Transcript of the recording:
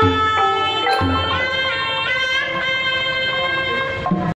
Bye.